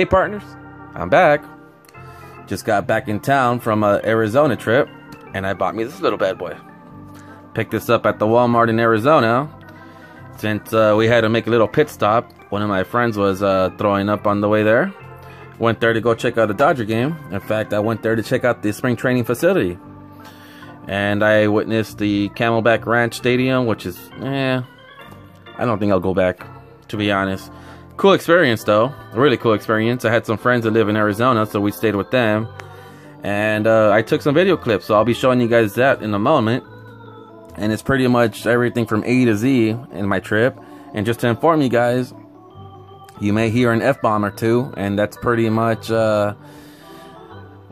Hey partners, I'm back. Just got back in town from a Arizona trip, and I bought me this little bad boy. Picked this up at the Walmart in Arizona. Since uh, we had to make a little pit stop, one of my friends was uh, throwing up on the way there. Went there to go check out a Dodger game. In fact, I went there to check out the spring training facility. And I witnessed the Camelback Ranch Stadium, which is, eh, I don't think I'll go back, to be honest. Cool experience though, really cool experience. I had some friends that live in Arizona, so we stayed with them. And uh, I took some video clips, so I'll be showing you guys that in a moment. And it's pretty much everything from A to Z in my trip. And just to inform you guys, you may hear an F bomb or two, and that's pretty much uh,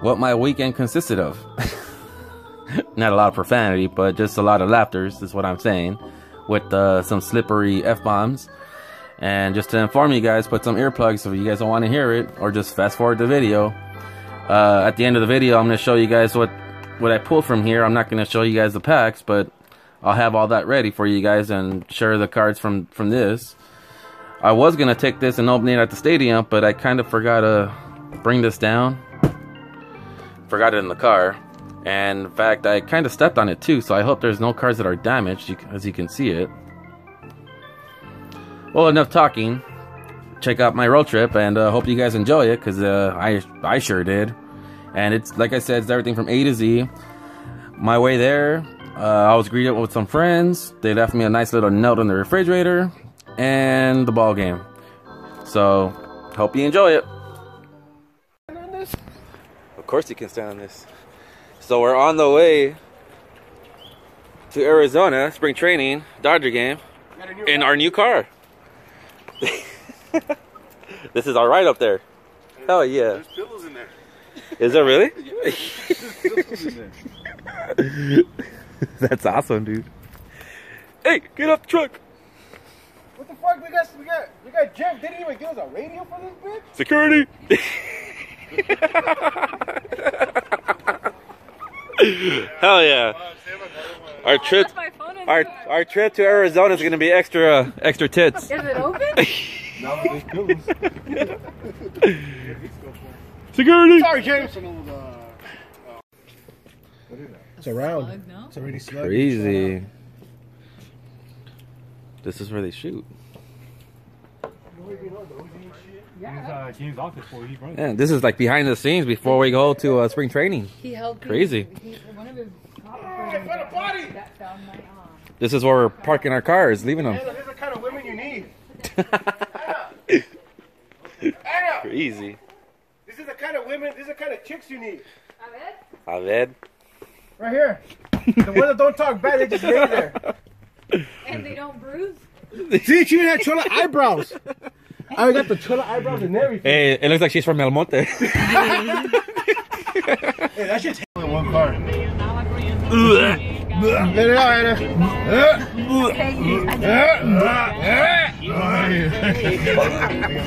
what my weekend consisted of. Not a lot of profanity, but just a lot of laughters, is what I'm saying, with uh, some slippery F bombs. And just to inform you guys, put some earplugs if you guys don't want to hear it, or just fast forward the video. Uh, at the end of the video, I'm going to show you guys what, what I pulled from here. I'm not going to show you guys the packs, but I'll have all that ready for you guys and share the cards from, from this. I was going to take this and open it at the stadium, but I kind of forgot to bring this down. Forgot it in the car. And in fact, I kind of stepped on it too, so I hope there's no cards that are damaged, as you can see it. Well, enough talking. Check out my road trip, and uh, hope you guys enjoy it, because uh, I, I sure did. And it's, like I said, it's everything from A to Z. My way there, uh, I was greeted with some friends. They left me a nice little note on the refrigerator, and the ball game. So, hope you enjoy it. Of course you can stand on this. So we're on the way to Arizona, spring training, Dodger game, in our new car. this is all right up there. Hell yeah. There's pillows in there. Is there really? Yeah, there's pillows in there. That's awesome, dude. Hey, get off the truck. What the fuck? We got, we got, we got Jeff. Didn't even give us a radio for this bitch. Security. Hell yeah. Our trip Left my phone in our our trip to Arizona is going to be extra extra tits. Is it open? No, there's pillows. Security. Sorry, James. It's around. Plug, no? It's already slugged. Crazy. This is where they shoot. Yeah. James' office for he runs. Yeah, this is like behind the scenes before we go to uh, spring training. He held Crazy. He, one of his top Hey, put a body. that found my arm. This is where we're parking our cars, leaving them. Anna, these are the kind of women you need. Anna. Anna. Crazy. This is the kind of women, these are the kind of chicks you need. A ver. Right here. The ones that don't talk bad, they just lay there. And they don't bruise? See, she had chola eyebrows. I got the chola eyebrows and everything. Hey, it looks like she's from El Monte. Hey, that shit's in one car. Let it out, Anna.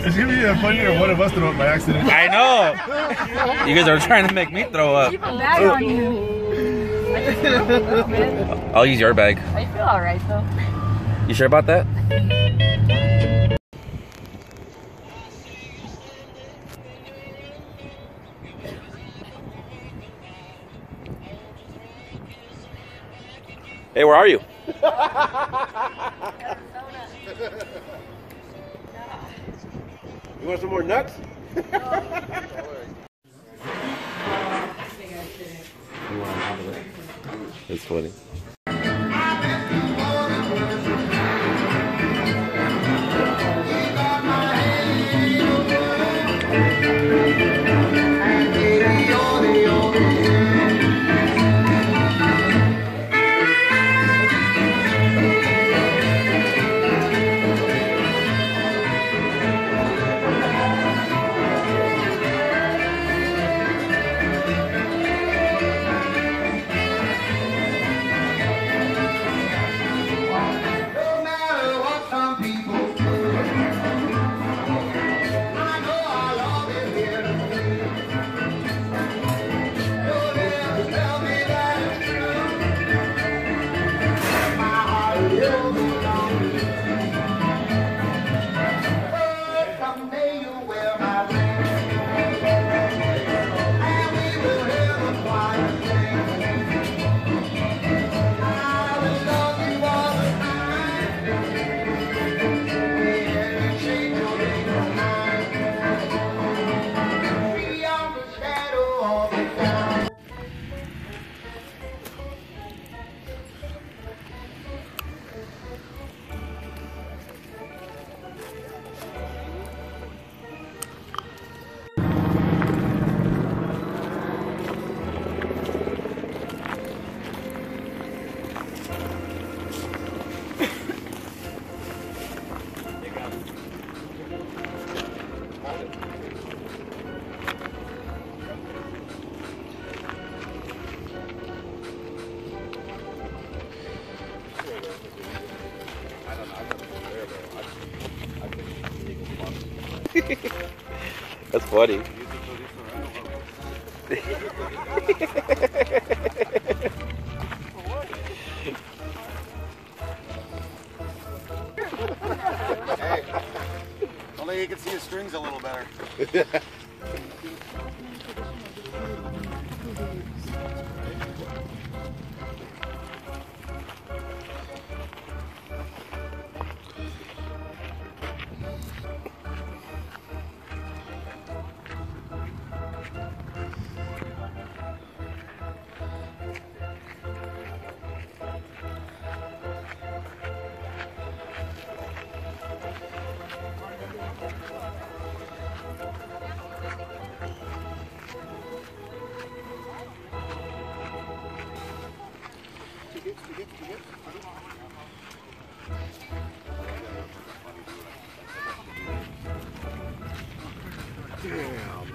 It's gonna be funnier one of us threw up by accident. I know. You guys are trying to make me throw up. Keep a bag on you. I just feel a little bit. I'll use your bag. I feel alright though. You sure about that? Hey, where are you? You want some more nuts? It's funny. That's funny. Only you can see his strings a little better.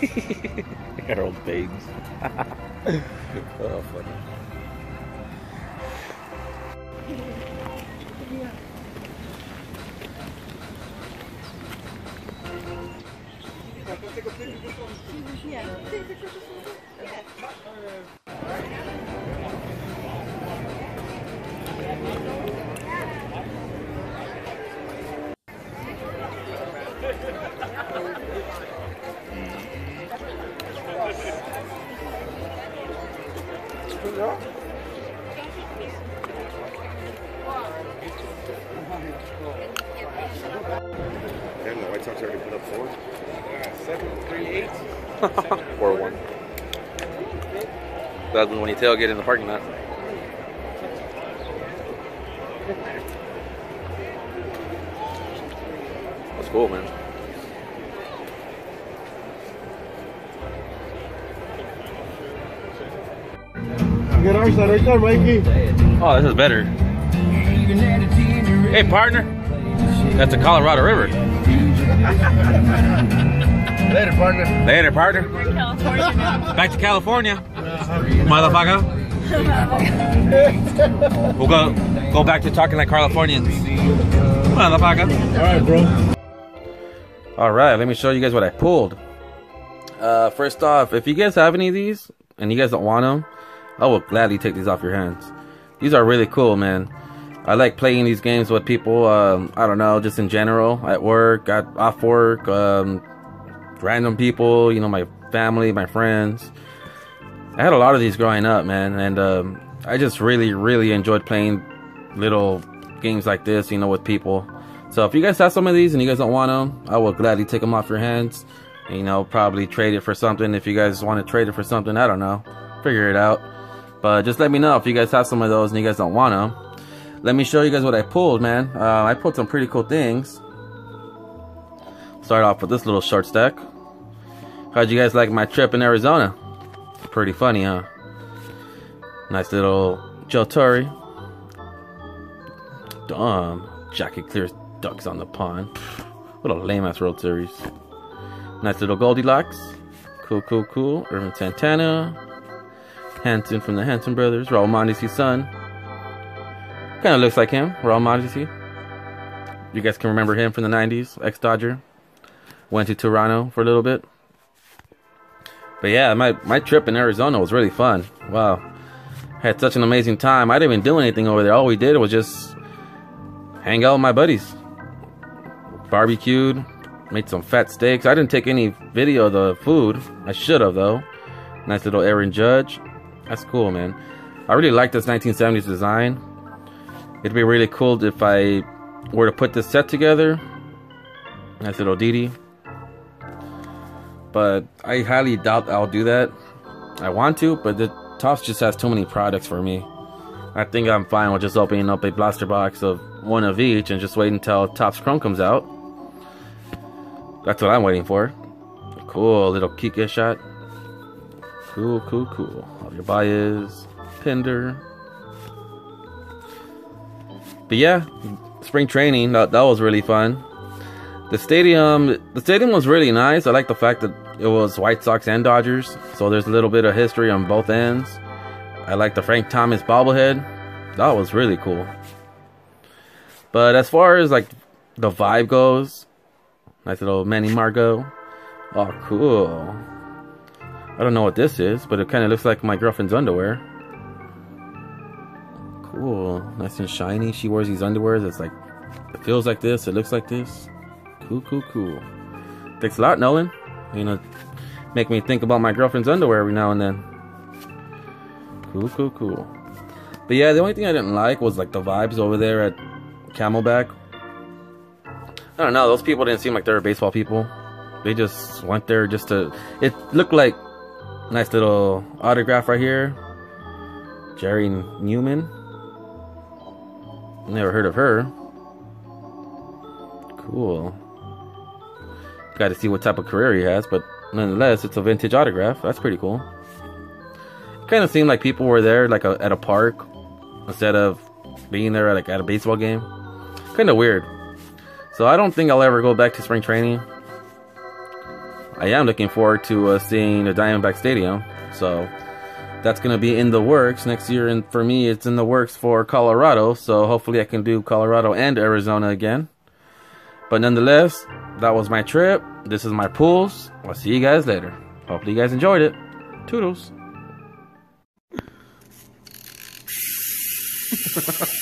Harold Biggs. oh, funny. Damn, the White Sox already put up four. Seven, three, eight. Four one. That's when you tailgate in the parking lot. That's cool, man. Get ours right there, Mikey. Oh, this is better. Hey, partner. That's the Colorado River. Later, partner. Later, partner. Back to California, motherfucker. We'll go go back to talking like Californians, motherfucker. All right, bro. All right, let me show you guys what I pulled. Uh, first off, if you guys have any of these and you guys don't want them, I will gladly take these off your hands. These are really cool, man. I like playing these games with people. Um, I don't know, just in general, at work, at off work, um, random people. You know, my family, my friends. I had a lot of these growing up, man, and um, I just really, really enjoyed playing little games like this. You know, with people. So if you guys have some of these and you guys don't want them, I will gladly take them off your hands. And, you know, probably trade it for something. If you guys want to trade it for something, I don't know. Figure it out. But just let me know if you guys have some of those and you guys don't want them. Let me show you guys what I pulled, man. Uh, I pulled some pretty cool things. Start off with this little short stack. How'd you guys like my trip in Arizona? Pretty funny, huh? Nice little Joe Torre. Dumb. Clears ducks on the pond. What a lame ass World Series. Nice little Goldilocks. Cool, cool, cool. Ervin Santana. Hanson from the Hanson brothers. Raul Mondesi's son. Kind of looks like him, Raul Mondesi. You guys can remember him from the 90s, ex Dodger. Went to Toronto for a little bit. But yeah, my, my trip in Arizona was really fun. Wow. Had such an amazing time. I didn't even do anything over there. All we did was just hang out with my buddies. barbecued, made some fat steaks. I didn't take any video of the food. I should have though. Nice little Aaron Judge. That's cool, man. I really like this 1970s design. It'd be really cool if I were to put this set together. Nice little Didi. But I highly doubt I'll do that. I want to, but the Topps just has too many products for me. I think I'm fine with just opening up a blaster box of one of each and just wait until Topps Chrome comes out. That's what I'm waiting for. Cool, little Kika shot. Cool, cool, cool. Javier Baez, Pinder. But yeah, spring training, that, that was really fun. The stadium, the stadium was really nice. I like the fact that it was White Sox and Dodgers, so there's a little bit of history on both ends. I like the Frank Thomas bobblehead. That was really cool. But as far as like the vibe goes, nice little Manny Margot. Oh, cool. I don't know what this is, but it kind of looks like my girlfriend's underwear. Cool. Nice and shiny. She wears these underwears. It's like, it feels like this. It looks like this. Cool, cool, cool. Thanks a lot, Nolan. You know, make me think about my girlfriend's underwear every now and then. Cool, cool, cool. But yeah, the only thing I didn't like was like the vibes over there at Camelback. I don't know, those people didn't seem like they were baseball people. They just went there just to. It looked like nice little autograph right here. Jerry Newman. Never heard of her. Cool. Got to see what type of career he has, but nonetheless, it's a vintage autograph. That's pretty cool. Kind of seemed like people were there, like a, at a park, instead of being there like at a baseball game. Kind of weird. So I don't think I'll ever go back to spring training. I am looking forward to uh, seeing the Diamondback Stadium. So that's going to be in the works next year. And for me, it's in the works for Colorado. So hopefully I can do Colorado and Arizona again. But nonetheless, that was my trip. This is my pools. I'll see you guys later. Hopefully you guys enjoyed it. Toodles.